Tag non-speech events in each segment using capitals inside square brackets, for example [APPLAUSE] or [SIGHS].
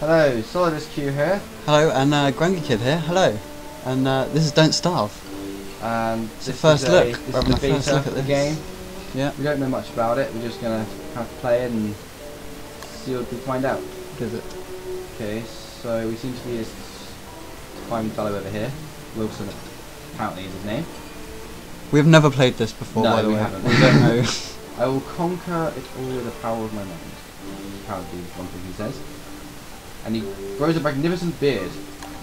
Hello, Solidus Q here. Hello, and uh, Grangy Kid here. Hello, and uh, this is Don't Starve. And It's the first a, look. This the a first beta look at the game. Yeah, We don't know much about it. We're just gonna have to play it and see what we find out. is it? Okay, so we seem to be this fine fellow over here. Wilson, apparently is his name. We've never played this before, No, by the we way. haven't. We don't know. [LAUGHS] I will conquer it all with the power of my mind. Apparently, one thing he says. And he grows a magnificent beard.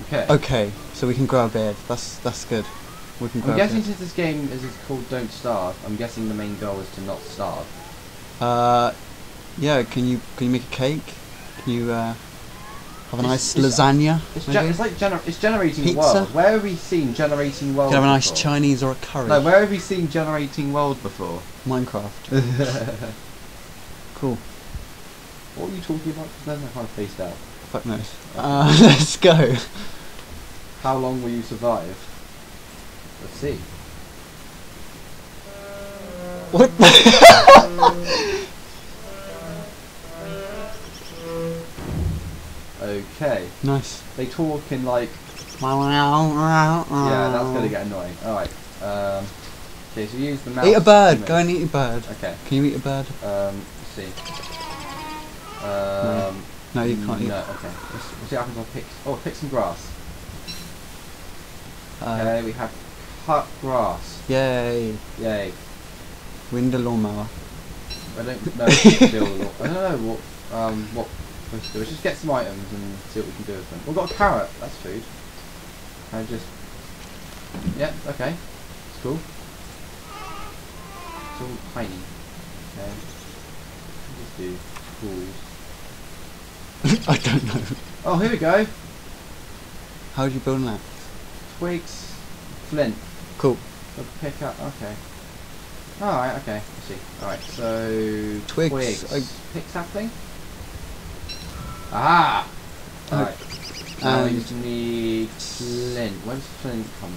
Okay. okay, so we can grow a beard. That's that's good. We can grow I'm guessing since this game is called Don't Starve, I'm guessing the main goal is to not starve. Uh, yeah. Can you can you make a cake? Can you uh, have a nice it's- lasagna? It's, maybe? it's like gener- it's generating Pizza? world. Where have we seen generating world? Can have a nice before? Chinese or a curry. No, where have we seen generating world before? Minecraft. [LAUGHS] Cool. What were you talking about? Because Then I kind of faced out. Fuck knows. Uh, [LAUGHS] let's go. How long will you survive? Let's see. What? [LAUGHS] Okay. nice. They talk in like Yeah, that's gonna get annoying. All right. Um, okay, so use the mouse. Eat a bird. Go and eat a bird. Okay. Can you eat a bird? Um, let's see. Um, No, you can't eat. No. Okay. Let's, we'll see what happens. I'll pick. Oh, pick some grass. Uh, Okay, we have cut grass. Yay. Yay. Wind a lawnmower. I don't know. if we can build a- I don't know what um what supposed to do. Let's just get some items and see what we can do with them. We've got a carrot. That's food. I just. Yeah. Okay. It's cool. It's all tiny. Okay. Let's do tools. [LAUGHS] I don't know. Oh, here we go. How would you build that? Twigs, flint. Cool. A pick up. Okay. Alright, okay. I see. Alright, so. Twigs, Twigs. I- Pick something? Ah! Alright. Now we and- just need flint. Where does flint come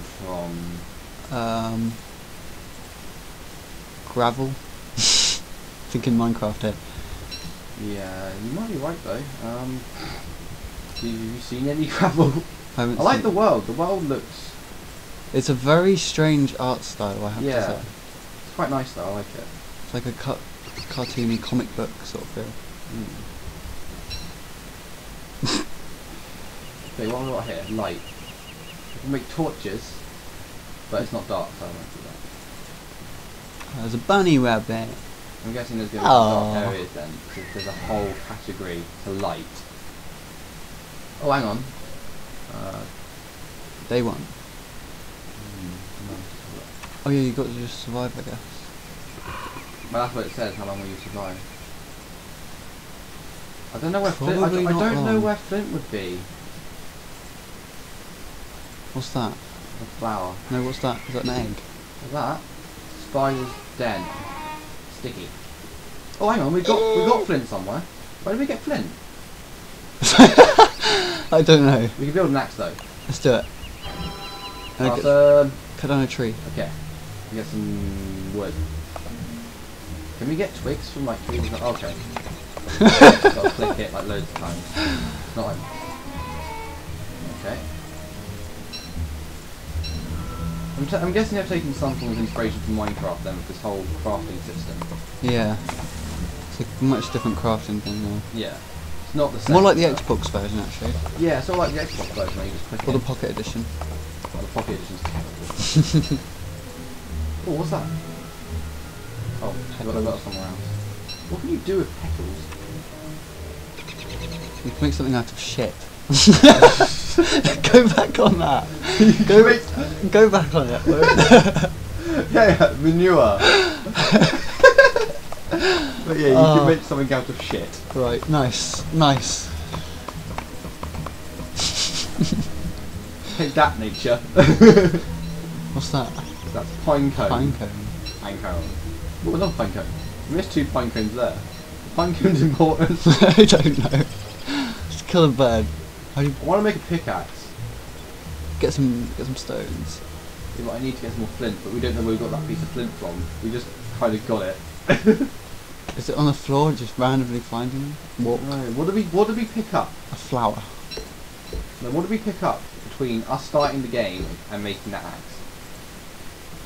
from? Um, gravel. [LAUGHS] Thinking Minecraft here. Yeah, you might be right though. Um. Have you seen any [LAUGHS] gravel? I, I like the world. The world looks. It's a very strange art style, I have Yeah. to say. It's quite nice though. I like it. It's like a cut, cartoony comic book sort of feel. [LAUGHS] Mm. okay, what have we got here? Light. We can make torches, but it's not dark, so I won't do that. There's a bunny rabbit. I'm guessing there's going to be dark areas then, because there's a whole category to light. Oh, hang on. Uh, Day one. hmm. Oh yeah, you got to just survive, I guess. Well, that's what it says. How long will you survive? I don't know where Flint. I, don't- I don't know where Flint would be. What's that? A flower. No, what's that? Is that an egg? What's that? Spider's den. Sticky. Oh, hang on. We got we got oh. Flint somewhere. Where did we get Flint? [LAUGHS] I don't know. We can build an axe though. Let's do it. Okay, Awesome. cut down a tree. Okay. We get some wood. Can we get twigs from like trees? Okay. Gotta click [LAUGHS] it like loads of times. It's not like. Okay. I'm, t- I'm guessing they've taken some form of inspiration from Minecraft then with this whole crafting system. Yeah. It's a much different crafting thing now. Yeah. It's not the same. More like the Xbox version actually. Yeah, it's all like the Xbox version where you just click Or the in. Pocket Edition. Well, the Pocket Edition's terrible. [LAUGHS] oh, what's that? Oh, I got, I got it somewhere else. What can you do with petals? You can make something out of shit. [LAUGHS] go back on that. Go, go back on it. [LAUGHS] yeah, yeah, manure. [LAUGHS] but yeah, you Oh. can ah. make something out of shit. right, nice, nice. Take that, nature. What's that? That's pine cone. Pine cone. Pine cone. What was on pine cone? We missed two pine cones there. Pine cone's important. I don't know. Just kill a bird. How do you I want to make a pickaxe. get some get some stones? Yeah, but I need to get some more flint, but we don't know where we got that piece of flint from. We just kind of got it. [LAUGHS] Is it on the floor, just randomly finding walk No. What did we What did we pick up? a flower? No. What did we pick up between us starting the game and making that axe?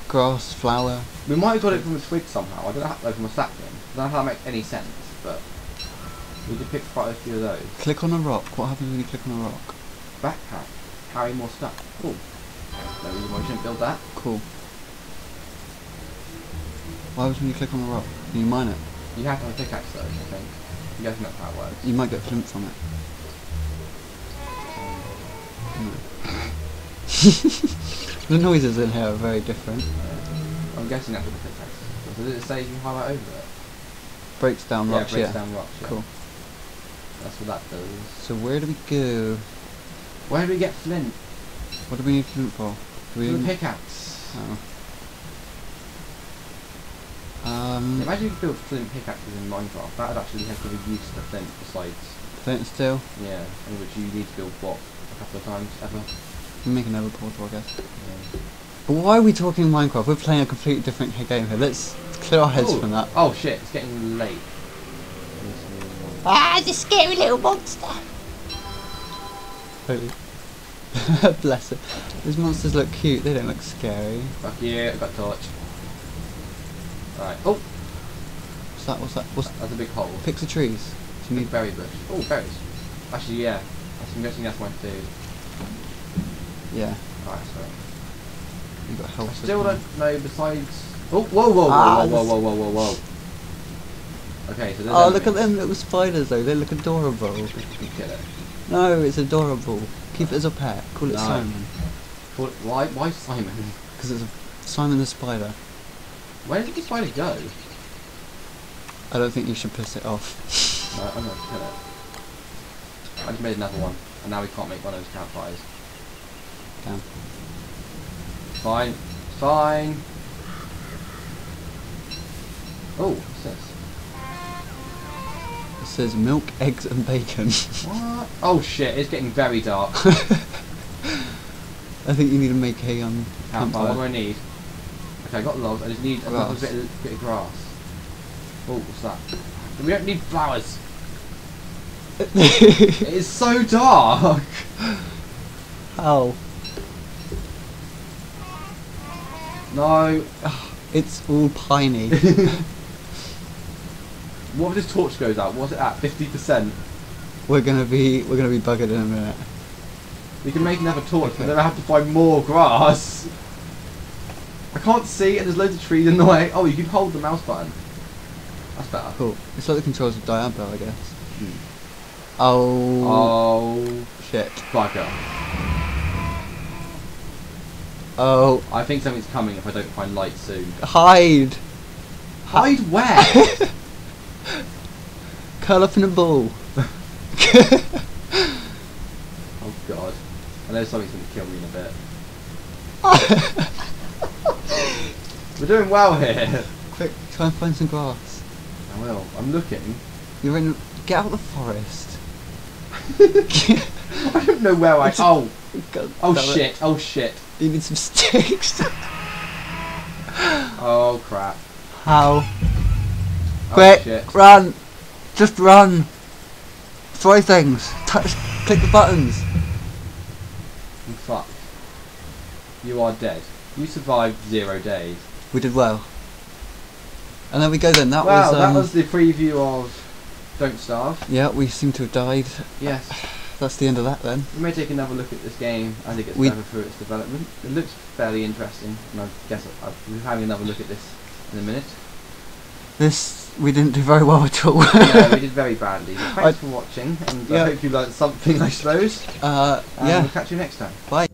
Grass, flower. We might have got it from a twig somehow. I don't know how, like from a sapling. I don't know how that makes any sense, but we did pick quite a few of those. Click on a rock. What happens when you click on a rock? Backpack. Carry more stuff. Cool. No reason why we shouldn't build that. Cool. Why happens when you click on a rock? Can you mine it? You have to have a pickaxe though, I think. You guys know how it works. You might get flint from it. [LAUGHS] the noises in here are very different. Uh, I'm guessing that's what the pickaxe is. Does it say you can highlight over it? Breaks down yeah, rocks, breaks yeah. down rocks. Yeah. Cool. That's what that does. So where do we go? Where do we get flint? What do we need flint for? Do we For the pickaxe. Oh. Um, Imagine if you built flint pickaxes in Minecraft. That would actually have to be used to flint besides, flint steel. yeah, in which you need to build what? A couple of times ever? We make another portal, I guess. Yeah. But why are we talking Minecraft? We're playing a completely different game here. Let's clear our heads Ooh. from that. Oh shit, it's getting late. Ah, it's a scary little monster. Totally. [LAUGHS] Bless it. These monsters look cute. They don't look scary. Fuck yeah, I got a torch. Alright. Oh, What's that? What's that? What's that's a big hole. Picks the trees. Do you Big need? berry bush. Oh, berries. Actually, yeah. I'm guessing that's my food. Yeah. Alright, so. You got I health. as still don't know besides. Oh, whoa, whoa, whoa, Ah, whoa, whoa, whoa, whoa, whoa, whoa. Okay, so there's Oh, look at them little spiders though. They look adorable. It. No, it's adorable. Keep it as a pet. Call it No. Simon. Call it- Why, why Simon? [LAUGHS] Because it's a Simon the spider. Where did the spider go? I don't think you should piss it off. No, I'm gonna kill it. I just made another one, and now we can't make one of those campfires. Damn. Fine. Fine. Oh, what's this? It says milk, [LAUGHS] eggs, and bacon. What? Oh shit, it's getting very dark. [LAUGHS] I think you need to make a um Campfire, what do. I need? Okay, I got logs, I just need a little bit of, bit of grass. Oh, what's that? We don't need flowers. [LAUGHS] it is so dark. How? No. It's all piney. What if this torch goes out? What's it at? 50%? we're gonna be we're gonna be buggered in a minute. We can make another torch, Okay. but then I have to find more grass. I can't see, and there's loads of trees in the way. Oh, you can hold the mouse button. That's better. Cool. It's like the controls of Diablo, I guess. Hmm. Oh, Oh, shit. bugger. Oh, I think something's coming if I don't find light soon. hide! Hide where? [LAUGHS] Curl up in a ball. oh god. I know something's to kill me in a bit. [LAUGHS] We're doing well here. Quick, try and find some grass. I will. I'm looking. You're in. Get out of the forest. [LAUGHS] I don't know where I. [LAUGHS] Oh. God Oh damn it. shit. Oh shit. You need some sticks. Oh crap. How? Oh Quick, shit. run! Just run! Throw things. Touch. Click the buttons. I'm fucked. You are dead. You survived zero days. We did well. And there we go then. That wow, was. that Um, was the preview of Don't Starve. Yeah, we seem to have died. Yes. [SIGHS] That's the end of that then. We may take another look at this game as it gets We- further through its development. It looks fairly interesting, and I guess I, we're having another look at this in a minute. This we didn't do very well at all. no, we did [LAUGHS] very badly. But I- thanks for watching, and Yeah. I hope you learned something, I suppose. uh, And yeah. we'll catch you next time. Bye.